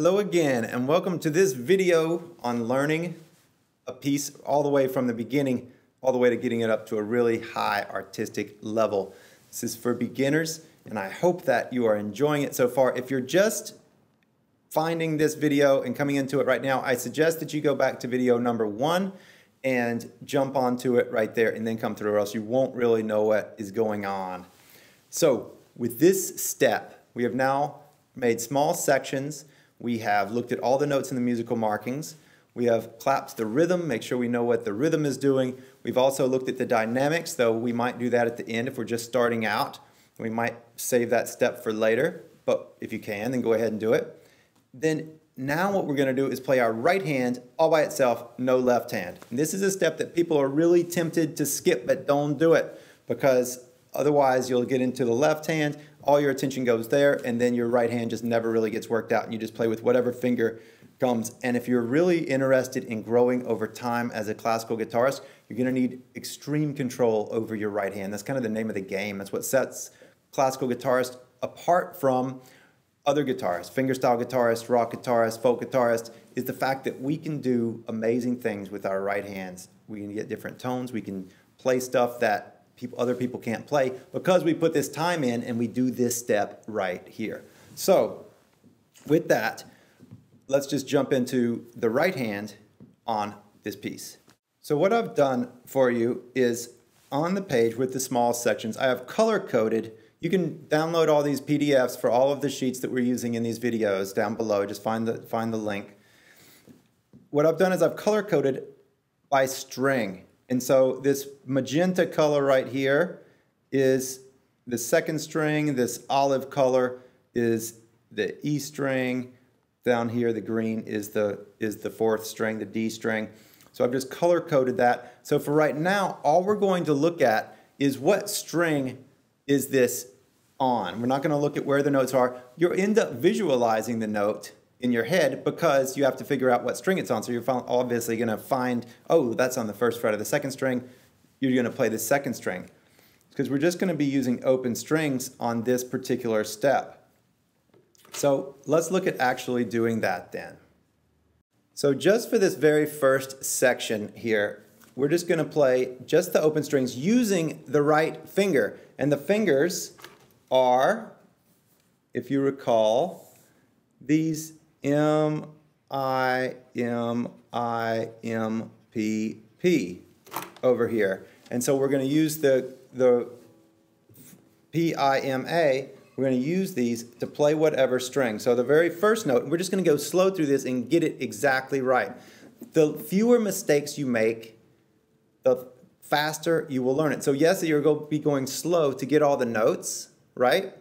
Hello again and welcome to this video on learning a piece all the way from the beginning all the way to getting it up to a really high artistic level. This is for beginners and I hope that you are enjoying it so far. If you're just finding this video and coming into it right now, I suggest that you go back to video number one and jump onto it right there and then come through or else you won't really know what is going on. So with this step, we have now made small sections we have looked at all the notes in the musical markings. We have clapped the rhythm, make sure we know what the rhythm is doing. We've also looked at the dynamics, though we might do that at the end if we're just starting out. We might save that step for later, but if you can, then go ahead and do it. Then now what we're going to do is play our right hand all by itself, no left hand. And this is a step that people are really tempted to skip, but don't do it because otherwise you'll get into the left hand all your attention goes there, and then your right hand just never really gets worked out, and you just play with whatever finger comes. And if you're really interested in growing over time as a classical guitarist, you're going to need extreme control over your right hand. That's kind of the name of the game. That's what sets classical guitarists apart from other guitarists, fingerstyle guitarists, rock guitarists, folk guitarists, is the fact that we can do amazing things with our right hands. We can get different tones. We can play stuff that people, other people can't play because we put this time in and we do this step right here. So with that, let's just jump into the right hand on this piece. So what I've done for you is on the page with the small sections, I have color coded. You can download all these PDFs for all of the sheets that we're using in these videos down below. Just find the, find the link. What I've done is I've color coded by string. And so this magenta color right here is the second string. This olive color is the E string. Down here, the green is the, is the fourth string, the D string. So I've just color coded that. So for right now, all we're going to look at is what string is this on. We're not going to look at where the notes are. You'll end up visualizing the note in your head because you have to figure out what string it's on. So you're obviously going to find, oh, that's on the first fret of the second string. You're going to play the second string. Because we're just going to be using open strings on this particular step. So let's look at actually doing that then. So just for this very first section here, we're just going to play just the open strings using the right finger. And the fingers are, if you recall, these M I M I M P P over here. And so we're going to use the, the P I M A, we're going to use these to play whatever string. So the very first note, we're just going to go slow through this and get it exactly right. The fewer mistakes you make, the faster you will learn it. So yes, you're going to be going slow to get all the notes, right?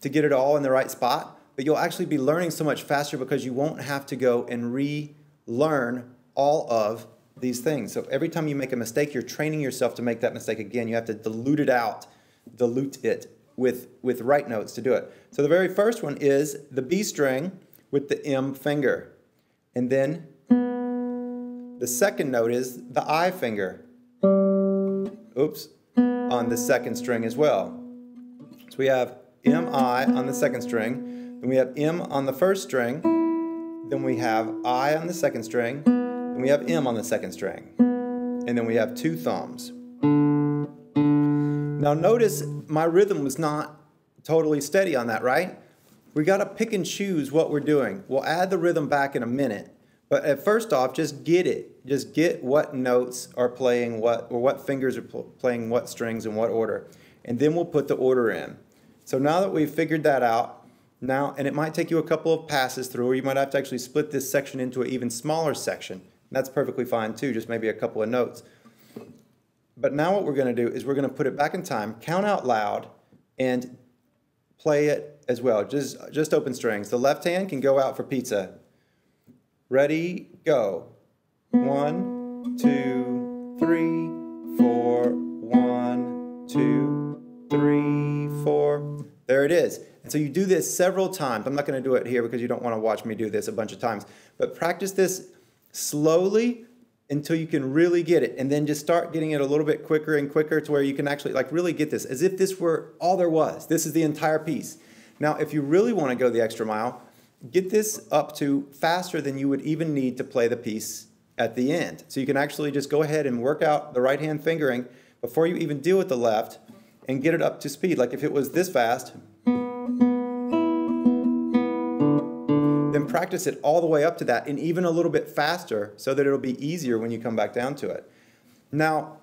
To get it all in the right spot but you'll actually be learning so much faster because you won't have to go and relearn all of these things. So every time you make a mistake, you're training yourself to make that mistake again. You have to dilute it out, dilute it with, with right notes to do it. So the very first one is the B string with the M finger. And then the second note is the I finger. Oops, on the second string as well. So we have M I on the second string, then we have M on the first string. Then we have I on the second string. Then we have M on the second string. And then we have two thumbs. Now notice my rhythm was not totally steady on that, right? We got to pick and choose what we're doing. We'll add the rhythm back in a minute. But at first off, just get it. Just get what notes are playing what, or what fingers are pl playing what strings in what order. And then we'll put the order in. So now that we've figured that out, now, and it might take you a couple of passes through, or you might have to actually split this section into an even smaller section. And that's perfectly fine too, just maybe a couple of notes. But now what we're going to do is we're going to put it back in time, count out loud, and play it as well. Just, just open strings. The left hand can go out for pizza. Ready, go. One, two, three, four. One, two, three, four. There it is. And so you do this several times. I'm not going to do it here because you don't want to watch me do this a bunch of times. But practice this slowly until you can really get it. And then just start getting it a little bit quicker and quicker to where you can actually like really get this as if this were all there was. This is the entire piece. Now, if you really want to go the extra mile get this up to faster than you would even need to play the piece at the end. So you can actually just go ahead and work out the right hand fingering before you even deal with the left and get it up to speed. Like if it was this fast, then practice it all the way up to that and even a little bit faster so that it'll be easier when you come back down to it. Now,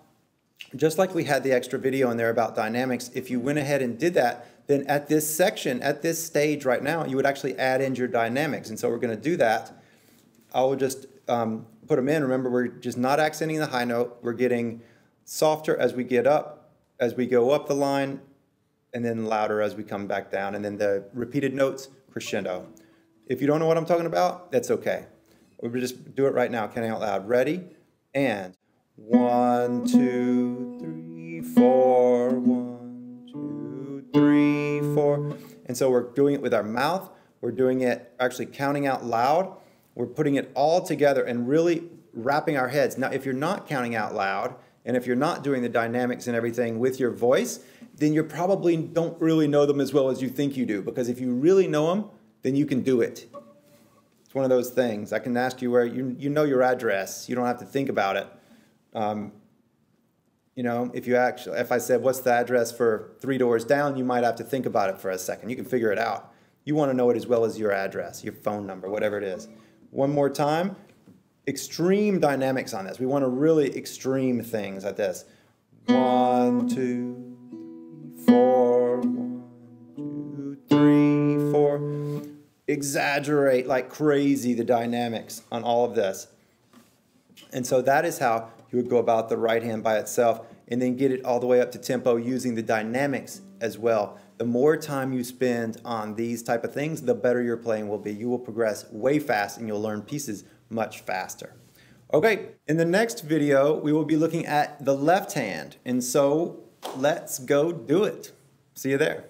just like we had the extra video in there about dynamics, if you went ahead and did that, then at this section, at this stage right now, you would actually add in your dynamics. And so we're going to do that. I will just um, put them in. Remember, we're just not accenting the high note. We're getting softer as we get up, as we go up the line, and then louder as we come back down. And then the repeated notes, crescendo. If you don't know what I'm talking about, that's okay. We'll just do it right now, counting out loud. Ready? And one, two, three, four, one, two, three, four. And so we're doing it with our mouth. We're doing it actually counting out loud. We're putting it all together and really wrapping our heads. Now, if you're not counting out loud, and if you're not doing the dynamics and everything with your voice, then you probably don't really know them as well as you think you do. Because if you really know them, then you can do it. It's one of those things. I can ask you where you, you know your address. You don't have to think about it. Um, you know, if you actually, if I said, what's the address for three doors down, you might have to think about it for a second. You can figure it out. You want to know it as well as your address, your phone number, whatever it is. One more time, extreme dynamics on this. We want to really extreme things at this. One, two, four, Exaggerate like crazy the dynamics on all of this. And so that is how you would go about the right hand by itself and then get it all the way up to tempo using the dynamics as well. The more time you spend on these type of things, the better your playing will be. You will progress way fast and you'll learn pieces much faster. Okay, in the next video, we will be looking at the left hand. And so let's go do it. See you there.